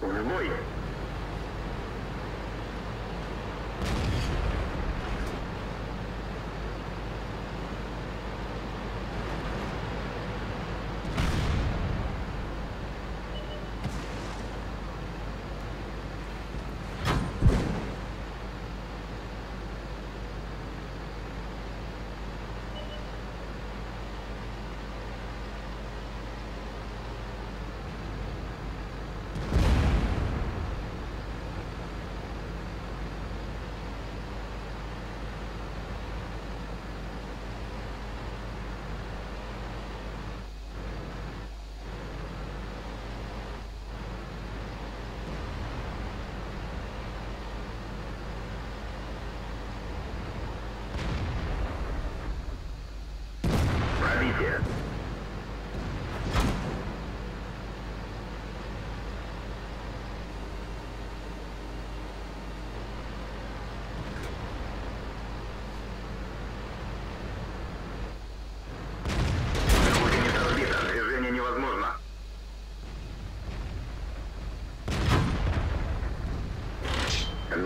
すい。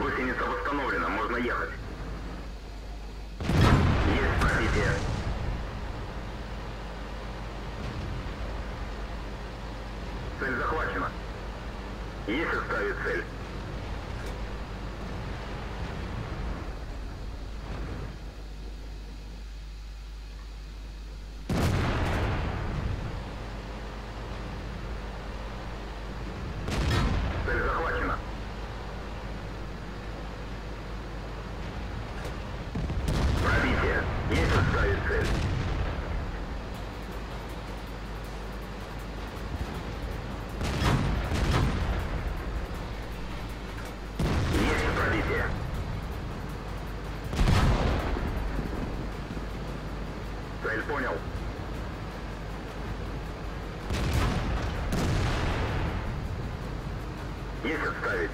Гусеница восстановлена, можно ехать. Есть пробитие. Цель захвачена. Есть оставить цель. их отставить.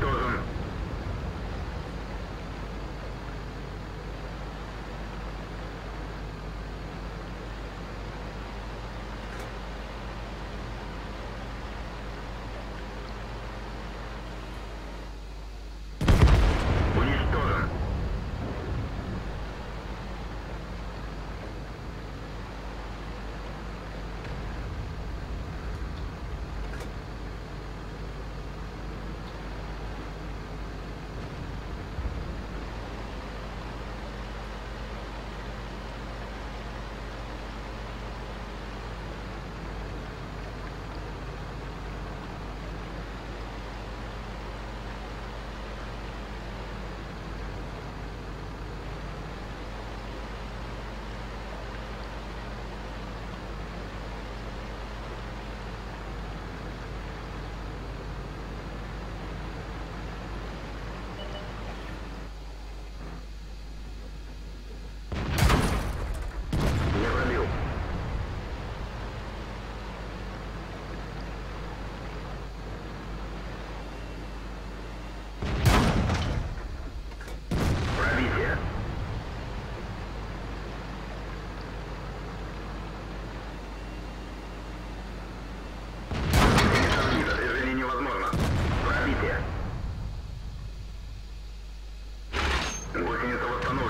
Doctor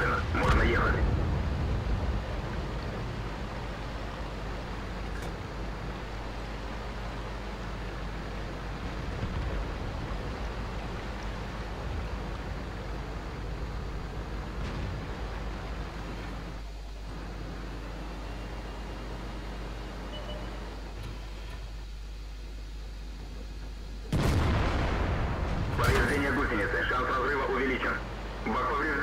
подготовлено. Можно ехать. Повреждение гусеницы. Шанс разрыва увеличен. Бак поврежден.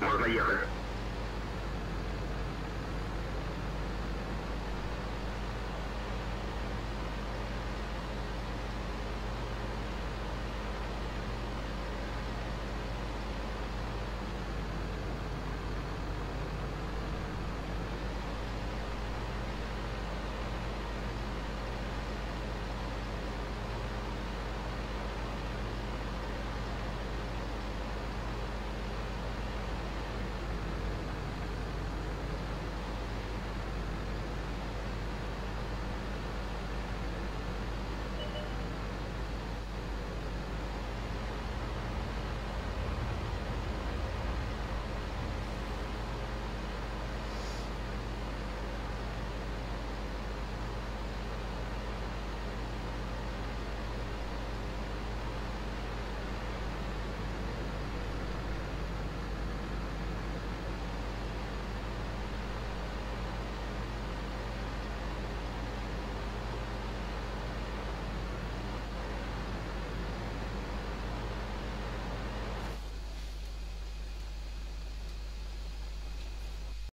Можно ехать.